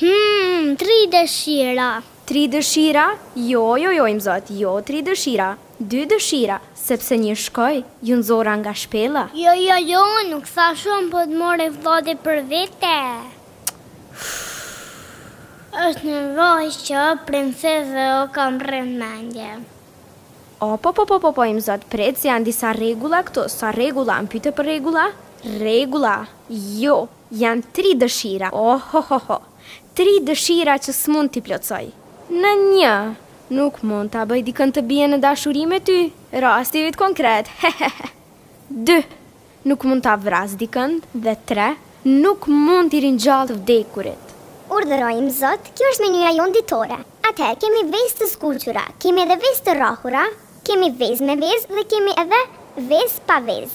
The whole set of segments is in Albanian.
Hmmm tri dëshira. Tri dëshira? Jo jo jo im zot jo tri dëshira dy dëshira sepse një shkoi ju nxora nga shpella. Jo jo jo unë nuk thashë po ti e more vllai për vete. Është një vajzë që o princeshë dhe m'ka marrë mendjen. Opopopopopo im zot prit se janë disa rregulla këtu. Sa rregulla më pyte për rregulla? Rregulla jo Janë tri dëshira, ohohoho, tri dëshira që s'mund t'i plotësoj. Në një, nuk mund ta bëj dikën të bie në dashuri me ty, rasti yt konkret, heheheh. Dy, nuk mund ta vras dikën dhe tre, nuk mund t'i ringjall të vdekurit. Urdhëro im zot, kjo është menyja jonë ditore. Atëherë, kemi vezë të skuqura, kemi edhe vezë të rrahura, kemi vezë me vezë dhe kemi edhe vezë pa vezë.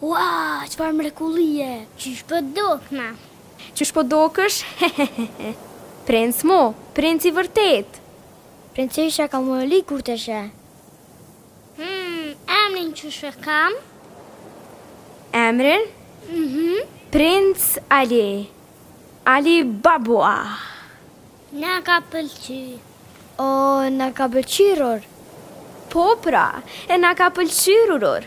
Uaa çfarë mrekullie! Qysh po dukna? Qysh po dukësh? Heheheheh! Princ mo! Princ i vërtetë! Princesha ka mu e li kur te she. Hum, emrin qysh e kom? Emrin? Mhm. Princ Ali. Ali Babua. Na ka pëlqy. O, na ka pëlqyrur. Po pra, e na ka pëlqyrur.